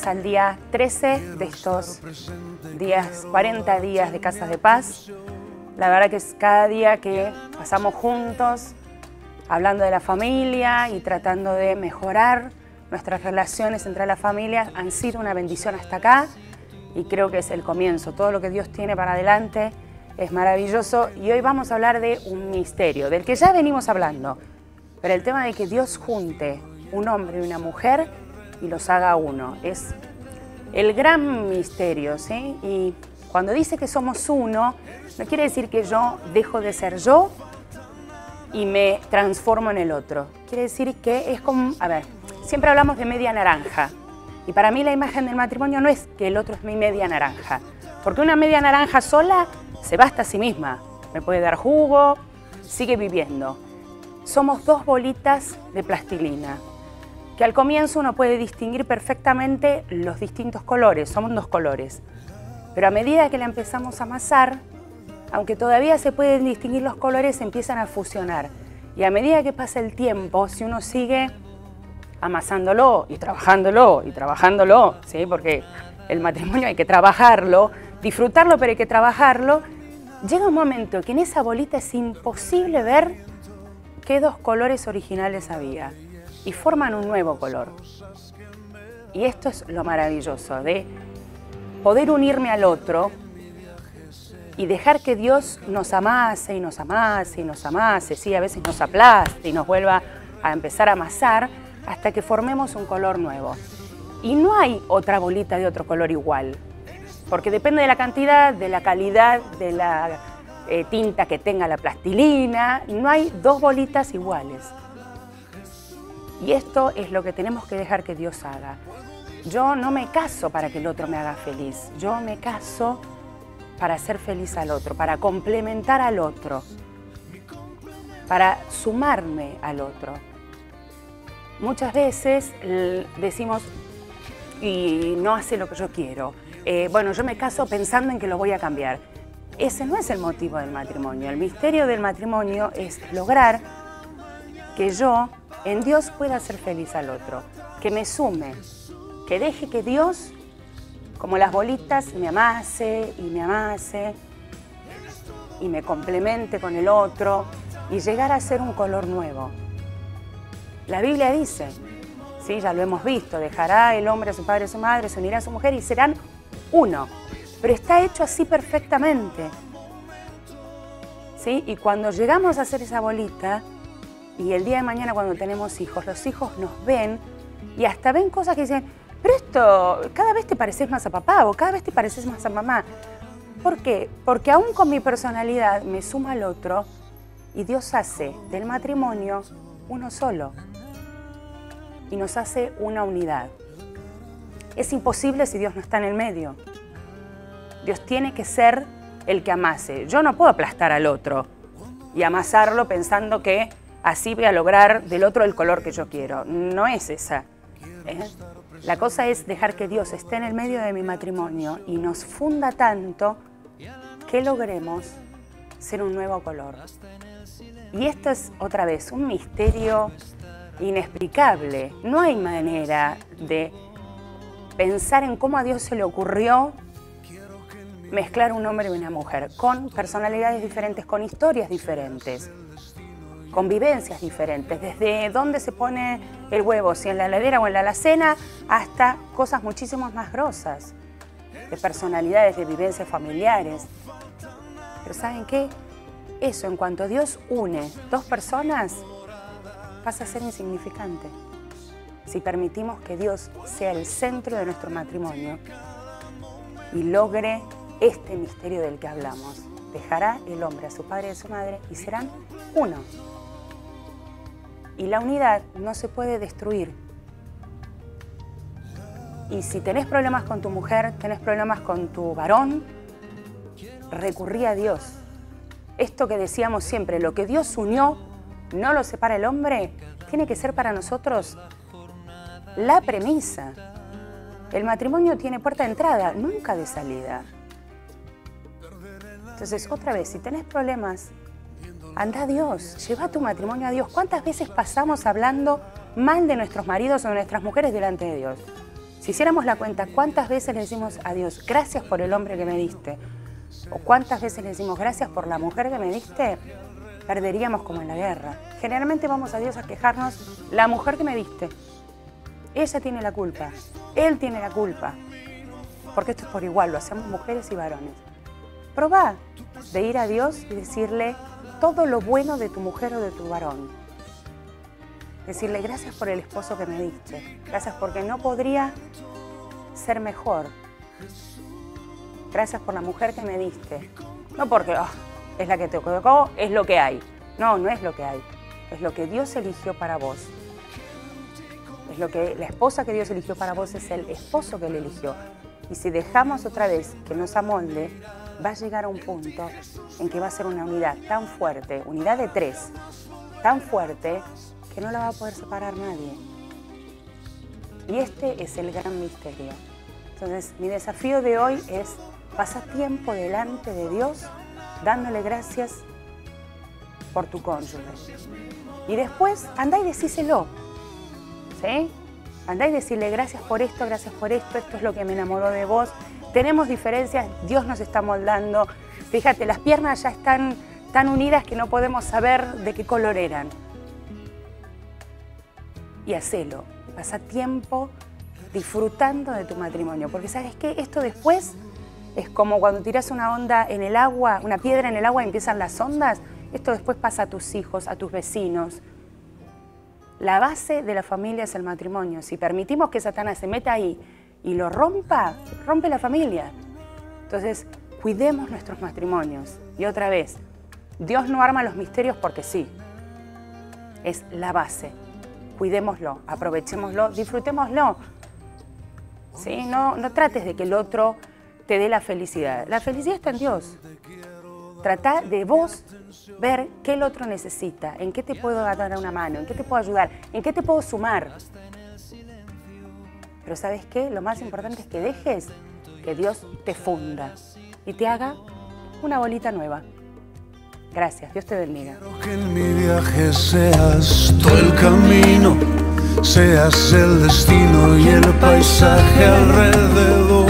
Estamos al día 13 de estos días, 40 días de Casas de Paz. La verdad que es cada día que pasamos juntos, hablando de la familia y tratando de mejorar nuestras relaciones entre las familias, han sido una bendición hasta acá y creo que es el comienzo. Todo lo que Dios tiene para adelante es maravilloso y hoy vamos a hablar de un misterio, del que ya venimos hablando, pero el tema de que Dios junte un hombre y una mujer y los haga uno. Es el gran misterio, ¿sí? Y cuando dice que somos uno, no quiere decir que yo dejo de ser yo y me transformo en el otro. Quiere decir que es como, a ver, siempre hablamos de media naranja. Y para mí la imagen del matrimonio no es que el otro es mi media naranja. Porque una media naranja sola se basta a sí misma. Me puede dar jugo, sigue viviendo. Somos dos bolitas de plastilina que al comienzo uno puede distinguir perfectamente los distintos colores, somos dos colores. Pero a medida que la empezamos a amasar, aunque todavía se pueden distinguir los colores, empiezan a fusionar. Y a medida que pasa el tiempo, si uno sigue amasándolo y trabajándolo y trabajándolo, ¿sí? porque el matrimonio hay que trabajarlo, disfrutarlo, pero hay que trabajarlo, llega un momento que en esa bolita es imposible ver qué dos colores originales había y forman un nuevo color. Y esto es lo maravilloso de poder unirme al otro y dejar que Dios nos amase y nos amase y nos amase, sí, a veces nos aplaste y nos vuelva a empezar a amasar hasta que formemos un color nuevo. Y no hay otra bolita de otro color igual, porque depende de la cantidad, de la calidad, de la eh, tinta que tenga la plastilina, no hay dos bolitas iguales. Y esto es lo que tenemos que dejar que Dios haga. Yo no me caso para que el otro me haga feliz. Yo me caso para hacer feliz al otro, para complementar al otro, para sumarme al otro. Muchas veces decimos, y no hace lo que yo quiero. Eh, bueno, yo me caso pensando en que lo voy a cambiar. Ese no es el motivo del matrimonio. El misterio del matrimonio es lograr que yo en Dios pueda hacer feliz al otro, que me sume, que deje que Dios, como las bolitas, me amase y me amase y me complemente con el otro y llegar a ser un color nuevo. La Biblia dice, sí, ya lo hemos visto, dejará el hombre a su padre y a su madre, se unirá a su mujer y serán uno. Pero está hecho así perfectamente. ¿Sí? Y cuando llegamos a hacer esa bolita, y el día de mañana cuando tenemos hijos, los hijos nos ven y hasta ven cosas que dicen, pero esto, cada vez te pareces más a papá o cada vez te pareces más a mamá. ¿Por qué? Porque aún con mi personalidad me suma al otro y Dios hace del matrimonio uno solo y nos hace una unidad. Es imposible si Dios no está en el medio. Dios tiene que ser el que amase. Yo no puedo aplastar al otro y amasarlo pensando que así voy a lograr del otro el color que yo quiero. No es esa. ¿eh? La cosa es dejar que Dios esté en el medio de mi matrimonio y nos funda tanto que logremos ser un nuevo color. Y esto es otra vez un misterio inexplicable. No hay manera de pensar en cómo a Dios se le ocurrió mezclar un hombre y una mujer con personalidades diferentes, con historias diferentes convivencias diferentes, desde dónde se pone el huevo, si en la heladera o en la alacena, hasta cosas muchísimo más grosas, de personalidades, de vivencias familiares. Pero ¿saben qué? Eso, en cuanto Dios une dos personas, pasa a ser insignificante. Si permitimos que Dios sea el centro de nuestro matrimonio y logre este misterio del que hablamos. Dejará el hombre a su padre y a su madre y serán uno. Y la unidad no se puede destruir. Y si tenés problemas con tu mujer, tenés problemas con tu varón, recurrí a Dios. Esto que decíamos siempre, lo que Dios unió, no lo separa el hombre, tiene que ser para nosotros la premisa. El matrimonio tiene puerta de entrada, nunca de salida. Entonces, otra vez, si tenés problemas Anda a Dios, lleva tu matrimonio a Dios. ¿Cuántas veces pasamos hablando mal de nuestros maridos o de nuestras mujeres delante de Dios? Si hiciéramos la cuenta, ¿cuántas veces le decimos a Dios, gracias por el hombre que me diste? ¿O cuántas veces le decimos, gracias por la mujer que me diste? Perderíamos como en la guerra. Generalmente vamos a Dios a quejarnos, la mujer que me diste. Ella tiene la culpa, él tiene la culpa. Porque esto es por igual, lo hacemos mujeres y varones. Probá de ir a Dios y decirle todo lo bueno de tu mujer o de tu varón. Decirle gracias por el esposo que me diste. Gracias porque no podría ser mejor. Gracias por la mujer que me diste. No porque oh, es la que te tocó, es lo que hay. No, no es lo que hay. Es lo que Dios eligió para vos. Es lo que la esposa que Dios eligió para vos es el esposo que él eligió. Y si dejamos otra vez que nos amolde, va a llegar a un punto en que va a ser una unidad tan fuerte, unidad de tres, tan fuerte que no la va a poder separar nadie. Y este es el gran misterio. Entonces, mi desafío de hoy es pasar tiempo delante de Dios dándole gracias por tu cónyuge. Y después andá y decíselo. ¿Sí? Andá y decirle gracias por esto, gracias por esto, esto es lo que me enamoró de vos. Tenemos diferencias, Dios nos está moldando. Fíjate, las piernas ya están tan unidas que no podemos saber de qué color eran. Y hacelo. Pasa tiempo disfrutando de tu matrimonio. Porque sabes qué, esto después es como cuando tiras una onda en el agua, una piedra en el agua y empiezan las ondas. Esto después pasa a tus hijos, a tus vecinos. La base de la familia es el matrimonio. Si permitimos que Satanás se meta ahí y lo rompa, rompe la familia. Entonces, cuidemos nuestros matrimonios. Y otra vez, Dios no arma los misterios porque sí. Es la base. Cuidémoslo, aprovechémoslo, disfrutémoslo. ¿Sí? No, no trates de que el otro te dé la felicidad. La felicidad está en Dios. Trata de vos ver qué el otro necesita, en qué te puedo dar una mano, en qué te puedo ayudar, en qué te puedo sumar. Pero ¿sabes qué? Lo más importante es que dejes que Dios te funda y te haga una bolita nueva. Gracias, Dios te bendiga. que en mi viaje seas tú el camino, seas el destino y el paisaje alrededor.